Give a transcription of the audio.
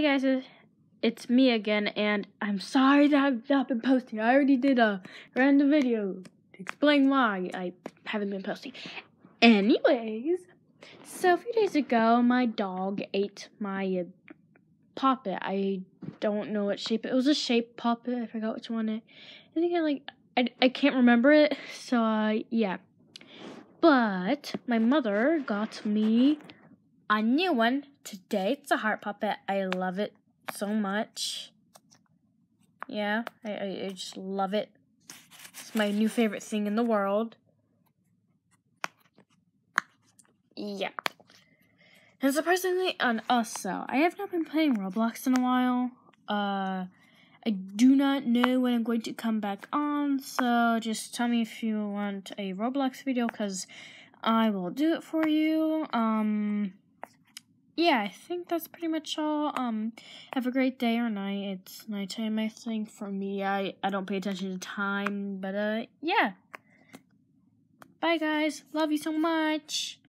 Hey guys, it's- it's me again, and I'm sorry that I've not been posting. I already did a random video to explain why I haven't been posting. Anyways, so a few days ago, my dog ate my uh, puppet. I don't know what shape it was. A shape puppet. I forgot which one. It. I think I like. I, I can't remember it. So uh, yeah. But my mother got me a new one today. It's a heart puppet. I love it so much. Yeah, I, I, I just love it. It's my new favorite thing in the world. Yeah. And surprisingly, and also, I have not been playing Roblox in a while. Uh, I do not know when I'm going to come back on, so just tell me if you want a Roblox video, because I will do it for you. Um, yeah, I think that's pretty much all. Um, have a great day or night. It's nighttime, I think, for me. I, I don't pay attention to time, but, uh, yeah. Bye, guys. Love you so much.